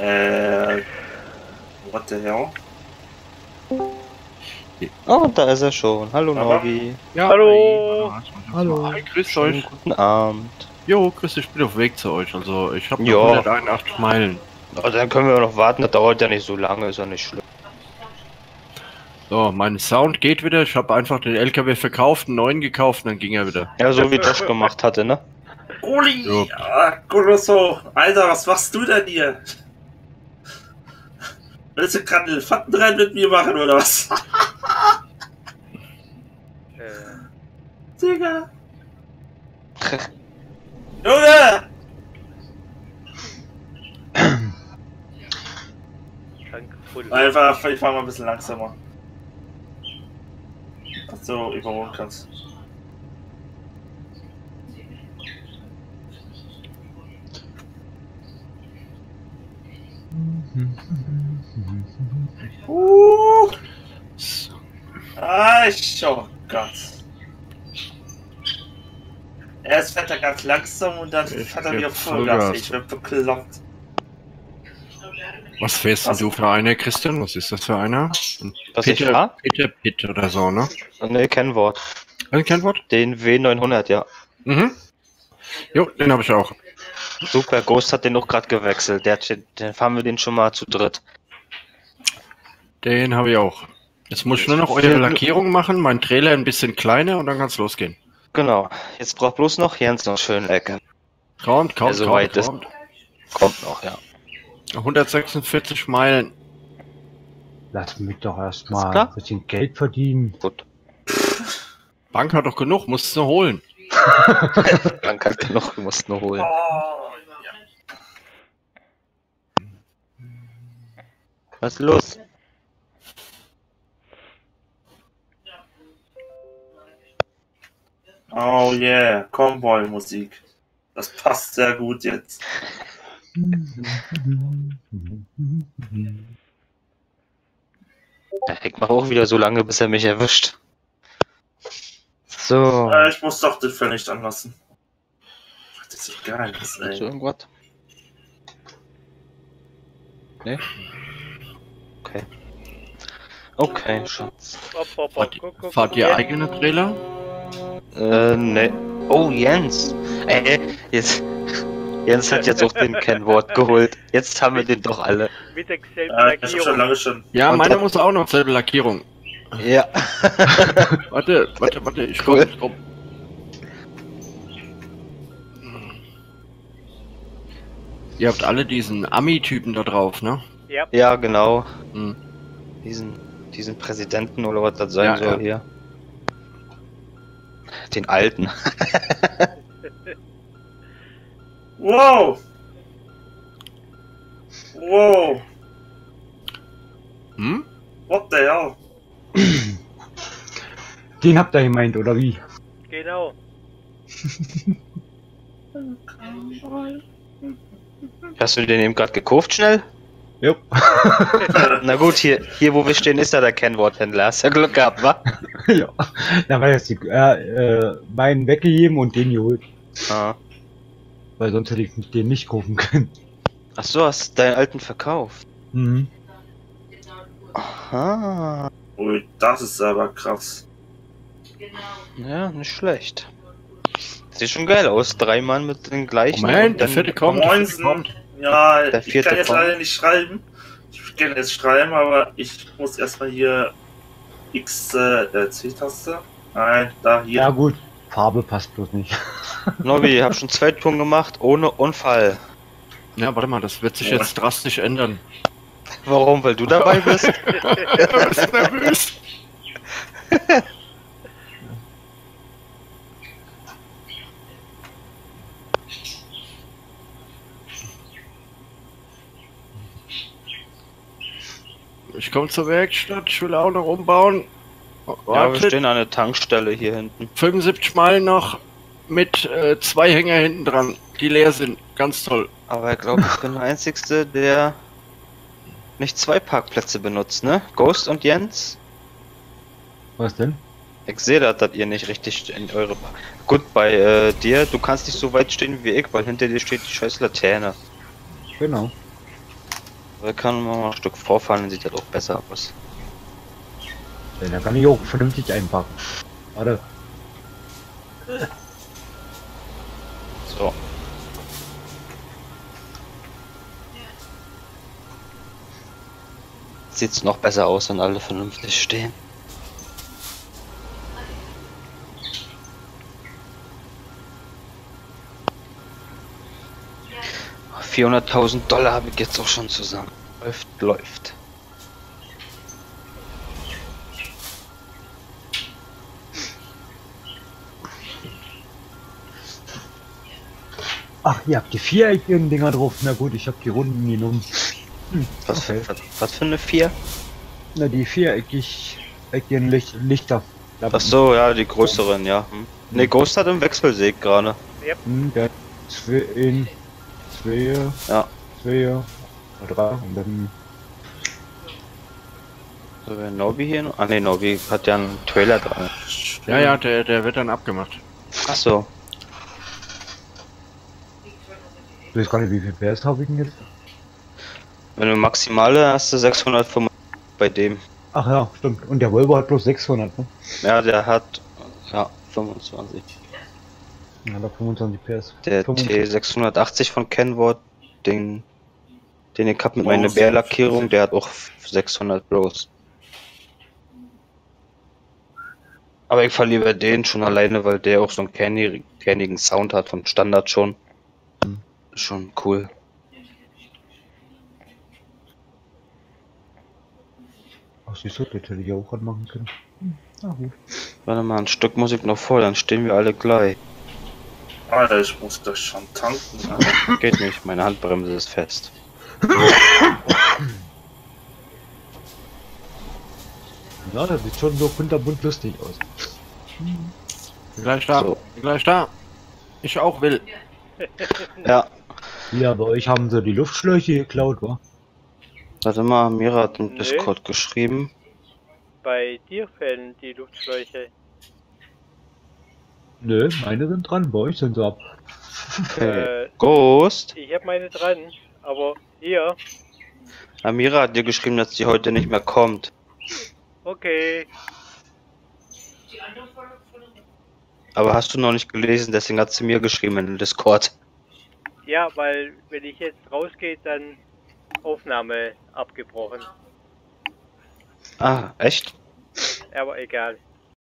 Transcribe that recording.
Äh. What the hell? Oh, da ist er schon. Hallo Aber- Norbi. Ja, Hallo. Hallo. Hi, grüßt euch. Guten Abend. Jo, grüß dich, ich bin auf Weg zu euch. Also, ich habe Ja. noch 181 Meilen. Oh, dann können wir noch warten, das dauert ja nicht so lange, ist ja nicht schlimm. So, mein Sound geht wieder. Ich habe einfach den LKW verkauft, einen neuen gekauft und dann ging er wieder. Ja, so wie Josh gemacht hatte, ne? Uli! Jo. Ah, Colosso! Alter, was machst du denn hier? Willst du gerade Elefantenrennen mit mir machen oder was? Äh, Digga! Junge! Einfach, ich fahr mal ein bisschen langsamer. Dass du überholen kannst. Uh, ah, ich, oh Gott. Erst fährt er ganz langsam und dann Ich fährt er wieder Vollgas. Ich bin bekloppt. Was fährst denn Was? du für einer, Christian? Was ist das für einer? Ein Was ich Peter? Peter Pitt oder so, ne? Ne, Kennwort. Ein Kennwort? Den W900, ja. Mhm. Jo, den habe ich auch. Super, Ghost hat den auch gerade gewechselt. Der, hat- den fahren wir den schon mal zu dritt. Den habe ich auch. Jetzt muss ich nur noch eure Lackierung machen, mein Trailer ein bisschen kleiner und dann kann's losgehen. Genau. Jetzt braucht bloß noch Jens noch schön lecker. Kommt, kommt, Ja, so kommt, kommt. Kommt noch, ja. 146 Meilen. Lass mich doch erstmal ein bisschen Geld verdienen. Gut. Bank hat doch genug, musst du nur holen. Du noch, du musst nur holen. Oh, Was ist los? oh yeah, Convoy-Musik. Das passt sehr gut jetzt. Der Heck macht auch wieder so lange, bis er mich erwischt. So. Äh, ich muss doch den Fall nicht anlassen. Das ist geil, das, du ey. irgendwas? Nee? Okay. Okay, Schatz. Hopp, hopp, hopp. Fahrt, Guck, guck, fahrt ihr eigene Trailer? Äh, ne. Oh, Jens. Äh, jetzt. Jens hat jetzt auch den Kennwort geholt. Jetzt haben wir den doch alle. Mit der selben Ja, ich hab schon Lackierung. lange schon. Ja, Und meine muss auch noch selbe Lackierung. Ja. Warte, warte, warte, ich Cool. komm, ich komm. Ihr habt alle diesen Ami-Typen da drauf, ne? Ja, Ja, genau. Hm. Diesen, diesen Präsidenten oder was das sein Ja, soll ja. hier. Den alten. Wow! Wow! Hm? What the hell? Den habt ihr gemeint, oder wie? genau. Hast du den eben gerade gekauft schnell? Jo. Na gut, hier, hier wo wir stehen, ist da der Kennworthändler. Hast ja Glück gehabt, wa? ja. Da war jetzt die, äh, äh, meinen weggegeben und den geholt. Ah. Weil sonst hätte ich den nicht kaufen können. Ach so, hast deinen alten verkauft. Mhm. Aha. Ui, das ist aber krass. Ja, nicht schlecht. Sieht schon geil aus. Drei Mann mit den gleichen. Moment, und der vierte kommt. Der vierte kommt. Ja, Der ich kann jetzt leider nicht schreiben. Ich kann jetzt schreiben, aber ich muss erstmal hier X, äh, C-Taste. Nein, da hier. Ja gut, Farbe passt bloß nicht. Nobby, ich hab schon zwei Touren gemacht, ohne Unfall. Ja, warte mal, das wird sich Ja. jetzt drastisch ändern. Warum? Weil du dabei bist? Du bist nervös. Ich komme zur Werkstatt, ich will auch noch umbauen. ja, wir Wartet, stehen an der Tankstelle hier hinten. 75 Meilen noch mit äh, zwei Hänger hinten dran, die leer sind. Ganz toll. Aber ich glaube, ich bin der Einzige, der nicht zwei Parkplätze benutzt, ne? Ghost und Jens? Was denn? Ich sehe das, dass ihr nicht richtig in eure... Pa Gut, bei äh, dir, du kannst nicht so weit stehen wie ich, weil hinter dir steht die scheiß Laterne. Genau. Da kann man mal ein Stück vorfahren, dann sieht das auch besser aus. Ja, Da kann ich auch vernünftig einpacken. Warte. So. Sieht's noch besser aus, wenn alle vernünftig stehen. Vierhunderttausend Dollar habe ich jetzt auch schon zusammen. Läuft, läuft. Ach, ihr habt die viereckigen Dinger drauf. Na gut, ich habe die runden genommen. Hm, Was, okay. was, was für eine vier? Na, die viereckig eckigen Licht Lichter. Ach so, ja, die größeren, ja. Hm. Ne, Ghost hat im Wechsel gerade. Hm, der zwei, in, zwei, Ja. zwei, drei und dann So, wer Nobi hier noch? Ah ne, Nobi hat ja einen Trailer dran. Ja, ja, der, der wird dann abgemacht. Ach so. ich weiß gar nicht, wie viel PS habe ich denn jetzt? Wenn du maximale hast du 605 bei dem. Ach ja, stimmt. Und der Volvo hat bloß 600, ne? Ja, der hat ja 25. Ja, da 25 PS. Der 25. T680 von Kenworth, den, den ich hab mit meiner Oh, Bärlackierung, der hat auch 600 bloß. Aber ich verliere den schon alleine, weil der auch so einen kerni- kernigen Sound hat vom Standard schon. Hm. Schon cool. Ach, siehst du, das hätte ich auch anmachen können. Hm, Na gut. Warte mal, ein Stück Musik noch vor, dann stehen wir alle gleich. Alter, ich muss das schon tanken. Alter. Geht nicht, meine Handbremse ist fest. Ja, das sieht schon so kunterbunt lustig aus. Gleich da, So. gleich da. Ich auch will. Ja, Ja, bei euch haben sie die Luftschläuche geklaut, wa? warte mal, Mira hat im. Discord geschrieben. Bei dir fehlen die Luftschläuche. Nö, meine sind dran, bei euch sind sie ab. Äh, Ghost? ich habe meine dran, aber hier, Amira hat dir geschrieben, dass sie heute nicht mehr kommt. okay. Aber hast du noch nicht gelesen, deswegen hat sie mir geschrieben in den Discord. Ja, weil wenn ich jetzt rausgehe, dann Aufnahme abgebrochen. Ah, echt? Aber egal.